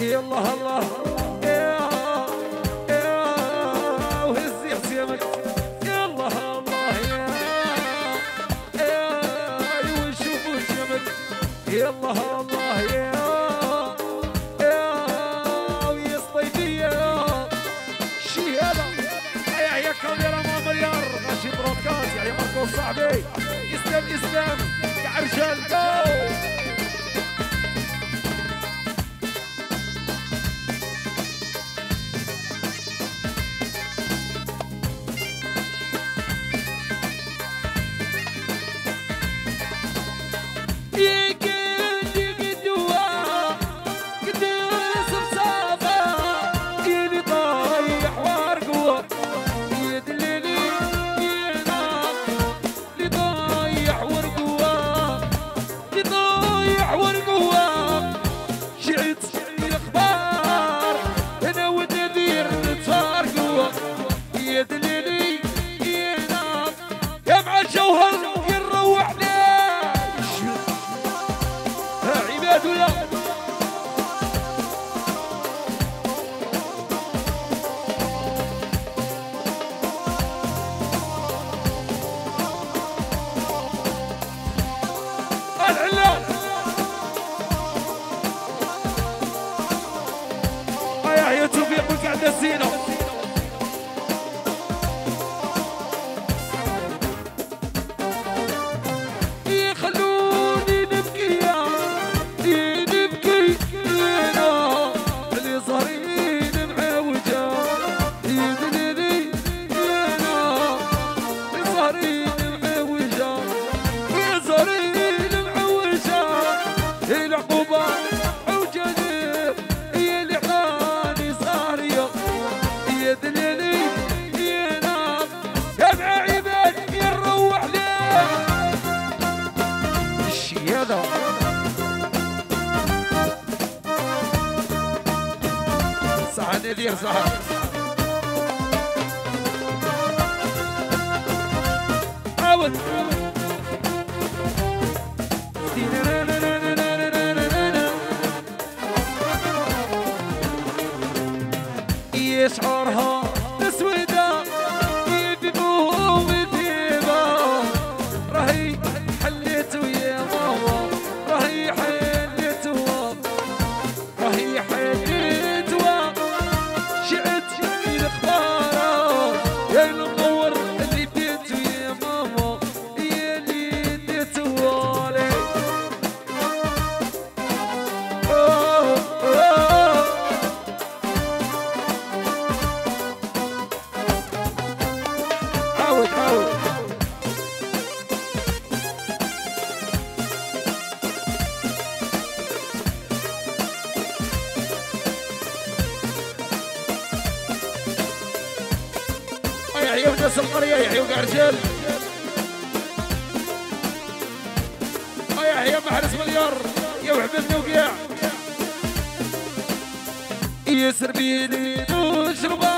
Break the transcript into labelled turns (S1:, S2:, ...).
S1: يلا الله يا يا وهزي حسامك يلا الله يا يا وشوفوا شمك يلا الله يا يا ويا صيفية. شي هذا؟ يا يا كاميرا ما مليار ماشي برودكاست يعني ماركو صاحبي الجوهر يروح ليش عباد ويا الشيادة صحن دير صحن عاود يشعرها يا عيون ناس القرية يا عيون رجال يا عيون محرس مليار يا وحبيبني وقيع يسر بيدي نشربه